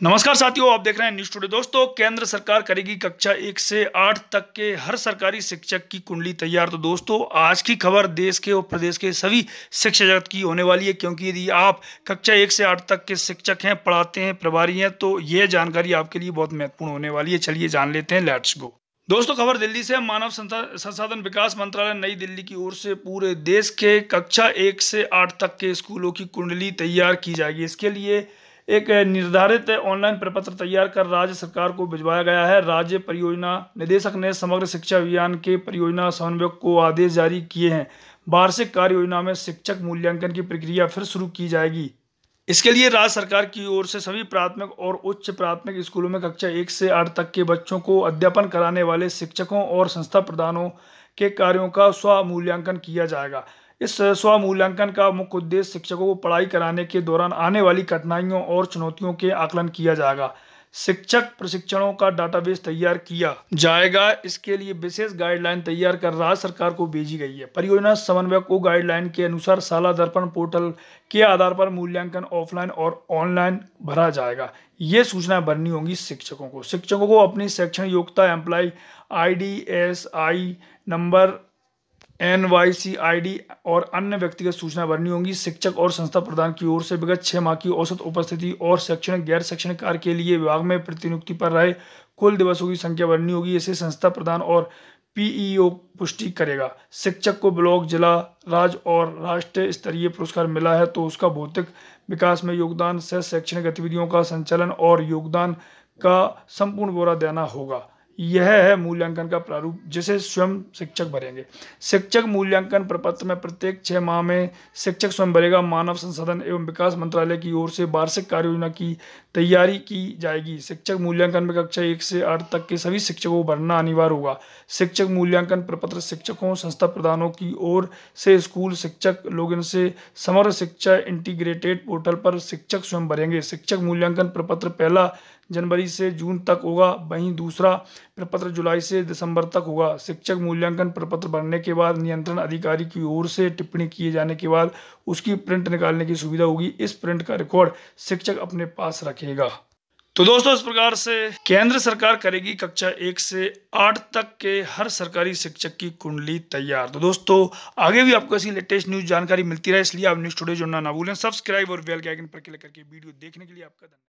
नमस्कार साथियों, आप देख रहे हैं न्यूज़ टुडे दोस्तों, केंद्र सरकार करेगी कक्षा एक से आठ तक के हर सरकारी शिक्षक की कुंडली तैयार। तो दोस्तों, आज की खबर देश के और प्रदेश के सभी शिक्षा जगत की होने वाली है, क्योंकि यदि आप कक्षा एक से आठ तक के शिक्षक हैं, पढ़ाते हैं, प्रभारी हैं तो ये जानकारी आपके लिए बहुत महत्वपूर्ण होने वाली है। चलिए जान लेते हैं लेट्स गो दोस्तों, खबर दिल्ली से, मानव संसाधन विकास मंत्रालय नई दिल्ली की ओर से पूरे देश के कक्षा एक से आठ तक के स्कूलों की कुंडली तैयार की जाएगी। इसके लिए एक निर्धारित ऑनलाइन प्रपत्र तैयार कर राज्य सरकार को भिजवाया गया है। राज्य परियोजना निदेशक ने समग्र शिक्षा अभियान के परियोजना समन्वयक को आदेश जारी किए हैं। वार्षिक कार्य योजना में शिक्षक मूल्यांकन की प्रक्रिया फिर शुरू की जाएगी। इसके लिए राज्य सरकार की ओर से सभी प्राथमिक और उच्च प्राथमिक स्कूलों में कक्षा एक से आठ तक के बच्चों को अध्यापन कराने वाले शिक्षकों और संस्था प्रधानों के कार्यों का स्व मूल्यांकन किया जाएगा। इस स्व मूल्यांकन का मुख्य उद्देश्य शिक्षकों को पढ़ाई कराने के दौरान आने वाली कठिनाइयों और चुनौतियों के आकलन किया जाएगा। शिक्षक प्रशिक्षणों का डाटाबेस तैयार किया जाएगा। इसके लिए विशेष गाइडलाइन तैयार कर राज्य सरकार को भेजी गई है। परियोजना समन्वय को गाइडलाइन के अनुसार साला दर्पण पोर्टल के आधार पर मूल्यांकन ऑफलाइन और ऑनलाइन भरा जाएगा। ये सूचना भरनी होंगी शिक्षकों को। शिक्षकों को अपनी शैक्षणिक योग्यता employee I D S I number N Y C I D और अन्य व्यक्तिगत सूचना भरनी होंगी। शिक्षक और संस्था प्रधान की ओर से विगत छः माह की औसत उपस्थिति और शैक्षणिक, गैर शैक्षणिक कार्य के लिए विभाग में प्रतिनियुक्ति पर रहे कुल दिवसों की संख्या भरनी होगी। इसे संस्था प्रधान और पीईओ पुष्टि करेगा। शिक्षक को ब्लॉक, जिला, राज्य और राष्ट्रीय स्तरीय पुरस्कार मिला है तो उसका भौतिक विकास में योगदान से शैक्षणिक गतिविधियों का संचालन और योगदान का संपूर्ण ब्यौरा देना होगा। यह है मूल्यांकन का प्रारूप, जिसे स्वयं शिक्षक भरेंगे। शिक्षक मूल्यांकन प्रपत्र में प्रत्येक छः माह में शिक्षक स्वयं भरेगा। मानव संसाधन एवं विकास मंत्रालय की ओर से वार्षिक कार्य योजना की तैयारी की जाएगी। शिक्षक मूल्यांकन में कक्षा एक से आठ तक के सभी शिक्षकों को भरना अनिवार्य होगा। शिक्षक मूल्यांकन प्रपत्र शिक्षकों, संस्था प्रधानों की ओर से स्कूल शिक्षक, लोग से समग्र शिक्षा इंटीग्रेटेड पोर्टल पर शिक्षक स्वयं भरेंगे। शिक्षक मूल्यांकन प्रपत्र पहला जनवरी से जून तक होगा, वहीं दूसरा प्रपत्र जुलाई से दिसंबर तक होगा। शिक्षक मूल्यांकन प्रपत्र भरने के बाद नियंत्रण अधिकारी की ओर से टिप्पणी किए जाने के बाद उसकी प्रिंट निकालने की सुविधा होगी। इस प्रिंट का रिकॉर्ड शिक्षक अपने पास रखेगा। तो दोस्तों, इस प्रकार से केंद्र सरकार करेगी कक्षा एक से आठ तक के हर सरकारी शिक्षक की कुंडली तैयार। तो दोस्तों, आगे भी आपको ऐसी लेटेस्ट न्यूज़ जानकारी मिलती रहे, इसलिए आप न्यूज़ टुडे जुड़ना ना भूलें। सब्सक्राइब और बेल के आइकन पर क्लिक करके वीडियो देखने के लिए आपका धन्यवाद।